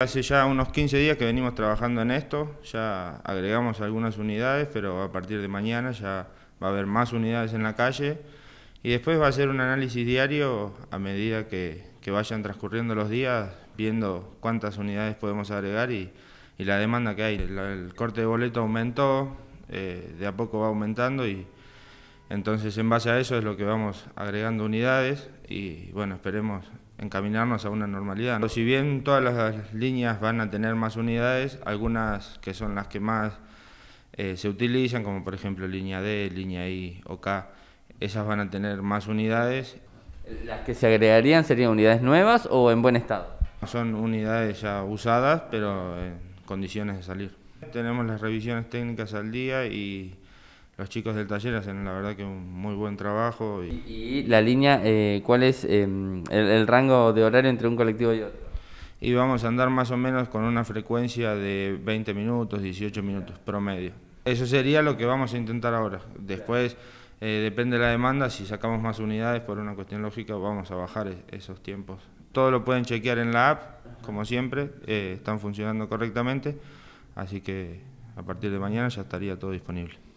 Hace ya unos 15 días que venimos trabajando en esto, ya agregamos algunas unidades, pero a partir de mañana ya va a haber más unidades en la calle y después va a ser un análisis diario a medida que, vayan transcurriendo los días, viendo cuántas unidades podemos agregar y, la demanda que hay. el corte de boleto aumentó, eh, de a poco va aumentando y entonces en base a eso es lo que vamos agregando unidades y bueno, esperemos encaminarnos a una normalidad. Si bien todas las líneas van a tener más unidades, algunas que son las que más eh, se utilizan, como por ejemplo línea D, línea I o K, esas van a tener más unidades. ¿Las que se agregarían serían unidades nuevas o en buen estado? Son unidades ya usadas, pero en condiciones de salir. Tenemos las revisiones técnicas al día y los chicos del taller hacen la verdad que un muy buen trabajo. ¿Y, la línea, eh, cuál es em, el, rango de horario entre un colectivo y otro? Y vamos a andar más o menos con una frecuencia de 20 minutos, 18 minutos promedio. Eso sería lo que vamos a intentar ahora. Después eh, depende de la demanda, si sacamos más unidades por una cuestión lógica vamos a bajar esos tiempos. Todo lo pueden chequear en la app, como siempre, eh, están funcionando correctamente, así que a partir de mañana ya estaría todo disponible.